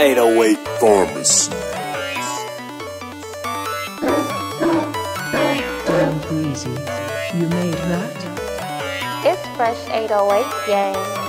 808 Farmers. You made that? It's Fresh 808 Gang.